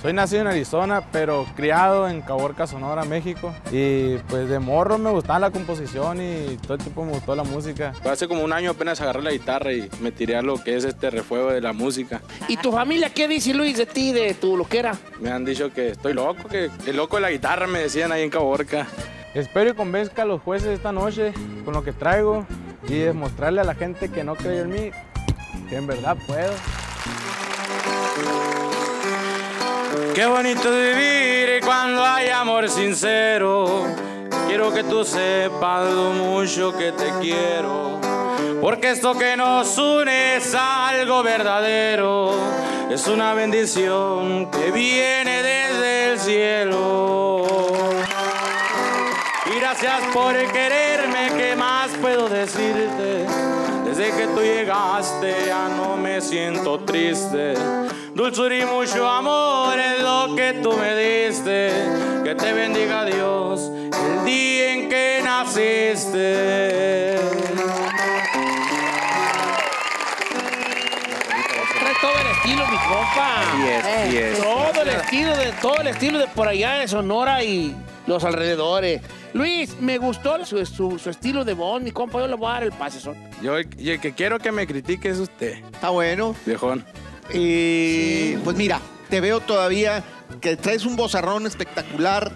Soy nacido en Arizona, pero criado en Caborca, Sonora, México. Y pues de morro me gustaba la composición y todo el tiempo me gustó la música. Hace como un año apenas agarré la guitarra y me tiré a lo que es este refuego de la música. ¿Y tu familia qué dice, Luis, de ti, de tu loquera? Me han dicho que estoy loco, que el loco de la guitarra me decían ahí en Caborca. Espero y convenzca a los jueces esta noche con lo que traigo y demostrarle a la gente que no cree en mí que en verdad puedo. Qué bonito vivir cuando hay amor sincero. Quiero que tú sepas lo mucho que te quiero. Porque esto que nos une es algo verdadero. Es una bendición que viene desde el cielo. Y gracias por quererme, ¿qué más puedo decirte? Desde que tú llegaste ya no me siento triste. Dulzura y mucho amor es lo que tú me diste. Que te bendiga Dios el día en que naciste. Todo el estilo, mi compa. Todo el estilo de todo el estilo de por allá de Sonora y los alrededores. Luis, me gustó su, su- su estilo de voz, mi compa. Yo le voy a dar el pase, son. Yo y el que quiero que me critique es usted, Está bueno. viejón. Y pues mira, te veo todavía que traes un bozarrón espectacular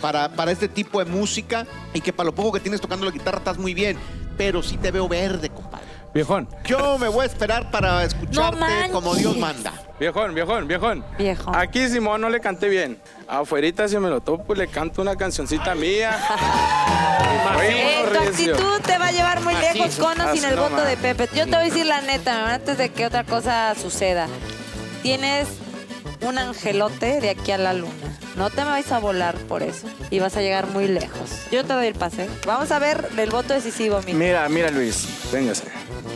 para, para este tipo de música y que para lo poco que tienes tocando la guitarra estás muy bien. Pero sí te veo verde, compadre. Viejón, Yo me voy a esperar para escucharte como Dios manda. Viejón, viejón, viejón. Viejo. Aquí Simón no le canté bien. Afuerita si me lo topo le canto una cancioncita mía. Eh, tu actitud te va a llevar muy Así lejos con o sin el voto nomás. de Pepe. Yo te voy a decir la neta, antes de que otra cosa suceda. Tienes un angelote de aquí a la luna. No te me vais a volar por eso. Y vas a llegar muy lejos. Yo te doy el pase. Vamos a ver el voto decisivo, mi. Mira, mira Luis, Véngase.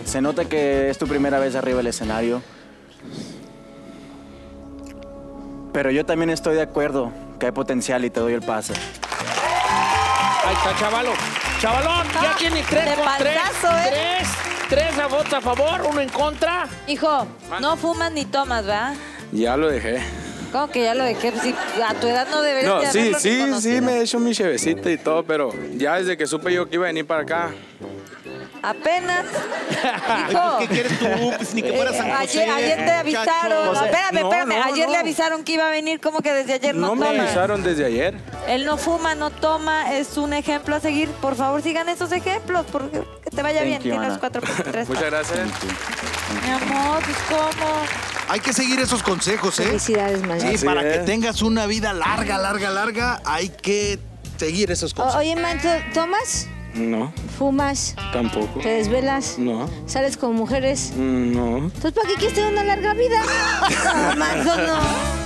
se nota que es tu primera vez arriba del escenario. Pero yo también estoy de acuerdo que hay potencial y te doy el pase. Ahí está, chavalo. Chavalón, ya Ah, tiene tres de con tres. ¿eh? Tres, tres a votos a favor, uno en contra. Hijo, no fumas ni tomas, ¿verdad? Ya lo dejé. ¿Cómo que ya lo dejé? Pues, a tu edad no deberías No, de sí, sí, sí, me he hecho mi chevecita y todo, pero ya desde que supe yo que iba a venir para acá, Apenas. Ay, Hijo. pues, ¿Qué quieres tú? Pues ni que fuera San Eh, José. ayer, ayer te avisaron. espérame, no, espérame. no, ayer no. le avisaron que iba a venir, como que desde ayer no, no me toma. avisaron desde ayer. Él no fuma, no toma, es un ejemplo a seguir. Por favor, sigan esos ejemplos, porque que te vaya Thank bien. you, Tienes cuatro tres. Muchas gracias. Mi amor, pues cómo. Hay que seguir esos consejos, ¿eh? Felicidades, Sí, Mancho. Así para que tengas una vida larga, larga, larga, hay que seguir esos O- consejos. oye, Mancho, ¿tomas? No, ¿Fumas? tampoco. ¿Te desvelas? No, ¿Sales con mujeres? no. Entonces, ¿para qué quieres tener una larga vida? No, Mancho, no.